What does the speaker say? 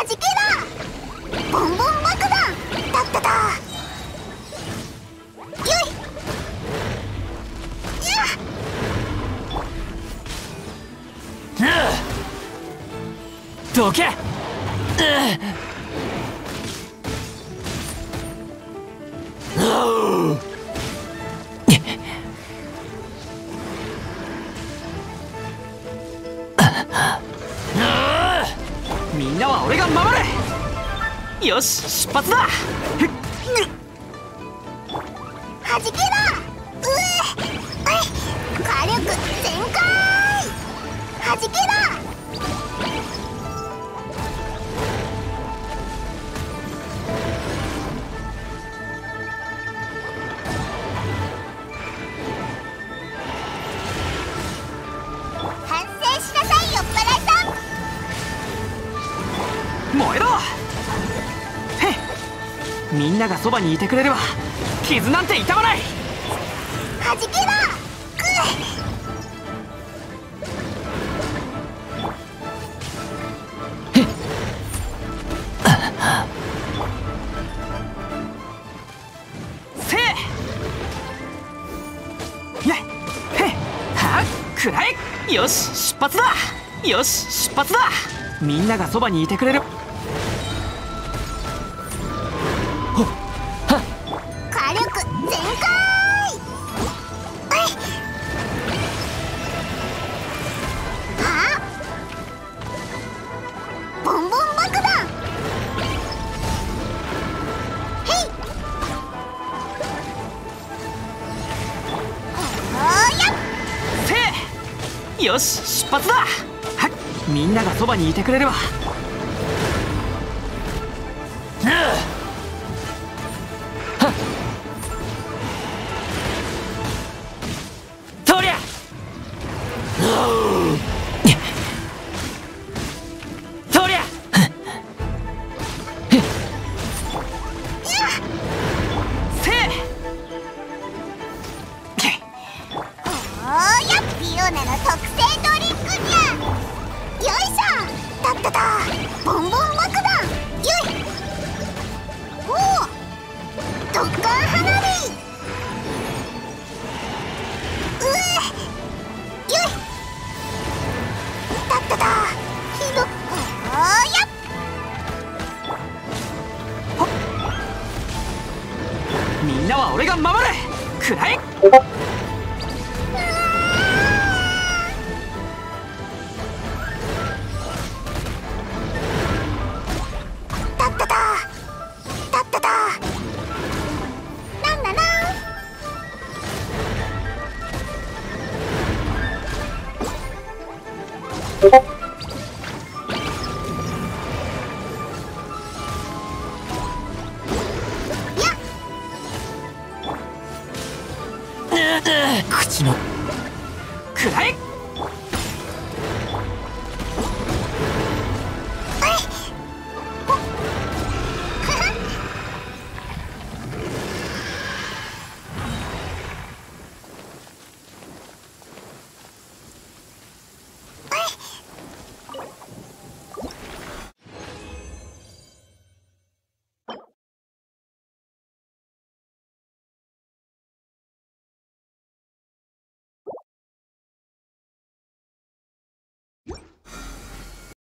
弾けだボンボン爆弾だったよいやっどけ、うんみんなは俺が守るよし出発だ。はじけろ。うえ。火力全開。はじけろ。燃えろ。へっみんながそばにいてくれれば傷なんて痛まない。はじけろ。せい。やへっはっ。くらえよし出発だ。よし出発だ。みんながそばにいてくれるよし出発だ。はいみんながそばにいてくれれば。ーナの特製ドリンクじゃよいしょたったたボンボン爆弾よいおおドッカン花火うえよいたったたひどおーやっみんなは俺が守る。くらえ口のくらえ